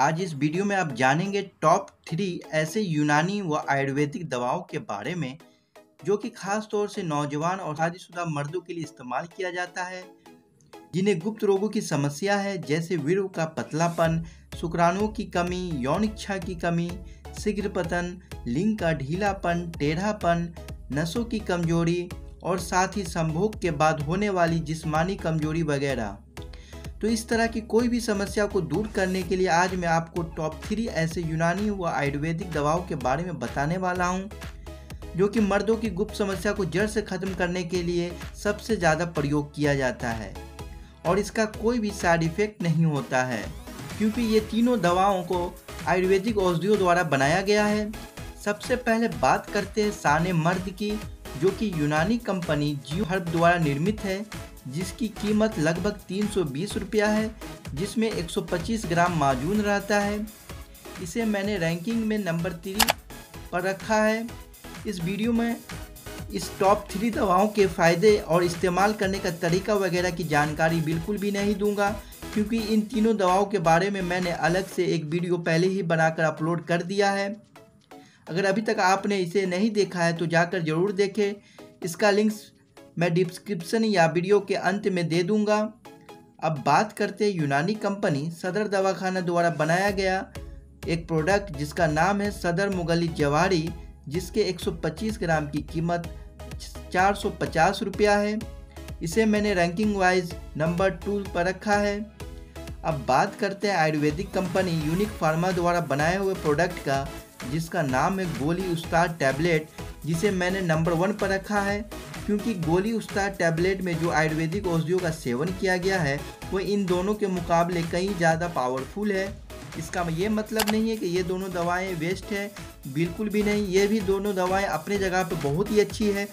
आज इस वीडियो में आप जानेंगे टॉप थ्री ऐसे यूनानी व आयुर्वेदिक दवाओं के बारे में, जो कि खास तौर से नौजवान और शादीशुदा मर्दों के लिए इस्तेमाल किया जाता है। जिन्हें गुप्त रोगों की समस्या है, जैसे वीर का पतलापन शुक्राणुओं की कमी, यौन इच्छा की कमी शीघ्र पतन लिंग का ढीलापन, टेढ़ापन, नसों की कमज़ोरी और साथ ही संभोग के बाद होने वाली जिस्मानी कमज़ोरी वगैरह। तो इस तरह की कोई भी समस्या को दूर करने के लिए आज मैं आपको टॉप थ्री ऐसे यूनानी व आयुर्वेदिक दवाओं के बारे में बताने वाला हूँ, जो कि मर्दों की गुप्त समस्या को जड़ से ख़त्म करने के लिए सबसे ज़्यादा प्रयोग किया जाता है और इसका कोई भी साइड इफ़ेक्ट नहीं होता है, क्योंकि ये तीनों दवाओं को आयुर्वेदिक औषधियों द्वारा बनाया गया है। सबसे पहले बात करते हैं साने मर्द की, जो कि यूनानी कंपनी जियो हर्ब द्वारा निर्मित है। जिसकी कीमत लगभग तीन सौ बीस रुपया है, जिसमें 125 ग्राम माजून रहता है। इसे मैंने रैंकिंग में नंबर थ्री पर रखा है। इस वीडियो में इस टॉप थ्री दवाओं के फ़ायदे और इस्तेमाल करने का तरीका वगैरह की जानकारी बिल्कुल भी नहीं दूँगा, क्योंकि इन तीनों दवाओं के बारे में मैंने अलग से एक वीडियो पहले ही बनाकर अपलोड कर दिया है। अगर अभी तक आपने इसे नहीं देखा है तो जाकर ज़रूर देखें। इसका लिंक्स मैं डिस्क्रिप्शन या वीडियो के अंत में दे दूँगा। अब बात करते यूनानी कंपनी सदर दवाखाना द्वारा बनाया गया एक प्रोडक्ट जिसका नाम है सदर मुगली जवारी, जिसके 125 ग्राम की कीमत चार सौ पचास रुपया है। इसे मैंने रैंकिंग वाइज नंबर टू पर रखा है। अब बात करते हैं आयुर्वेदिक कंपनी यूनिक फार्मा द्वारा बनाए हुए प्रोडक्ट का, जिसका नाम है गोली उस्ताद टैबलेट जिसे मैंने नंबर वन पर रखा है, क्योंकि गोली उस्ताद टैबलेट में जो आयुर्वेदिक औषधियों का सेवन किया गया है, वो इन दोनों के मुकाबले कहीं ज़्यादा पावरफुल है। इसका ये मतलब नहीं है कि ये दोनों दवाएँ वेस्ट हैं, बिल्कुल भी नहीं। ये भी दोनों दवाएँ अपने जगह पर बहुत ही अच्छी है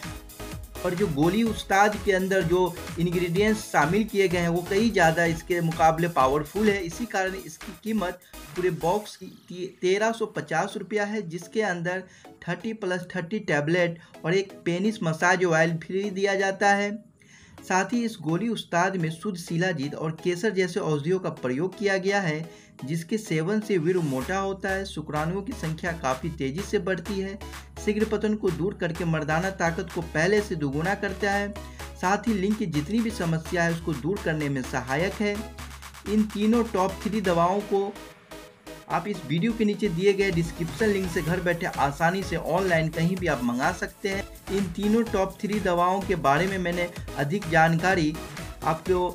और जो गोली उस्ताद के अंदर जो इंग्रेडिएंट्स शामिल किए गए हैं, वो कई ज़्यादा इसके मुकाबले पावरफुल है। इसी कारण इसकी कीमत पूरे बॉक्स की तेरह सौ पचास रुपया है, जिसके अंदर थर्टी प्लस थर्टी टैबलेट और एक पेनिस मसाज ऑयल फ्री दिया जाता है। साथ ही इस गोली उस्ताद में शुद्ध शिलाजीत और केसर जैसे औषधियों का प्रयोग किया गया है, जिसके सेवन से वीर मोटा होता है। शुक्राणुओं की संख्या काफ़ी तेज़ी से बढ़ती है। शीघ्र पतन को दूर करके मर्दाना ताकत को पहले से दोगुना करता है। साथ ही लिंग की जितनी भी समस्या है, उसको दूर करने में सहायक है। इन तीनों टॉप थ्री दवाओं को आप इस वीडियो के नीचे दिए गए डिस्क्रिप्शन लिंक से घर बैठे आसानी से ऑनलाइन कहीं भी आप मंगा सकते हैं। इन तीनों टॉप थ्री दवाओं के बारे में मैंने अधिक जानकारी आपको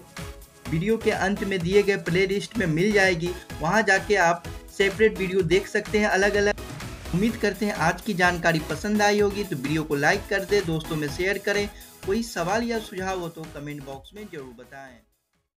वीडियो के अंत में दिए गए प्ले लिस्ट में मिल जाएगी। वहाँ जाके आप सेपरेट वीडियो देख सकते हैं अलग अलग उम्मीद करते हैं आज की जानकारी पसंद आई होगी तो वीडियो को लाइक कर दे, दोस्तों में शेयर करें। कोई सवाल या सुझाव हो तो कमेंट बॉक्स में ज़रूर बताएँ।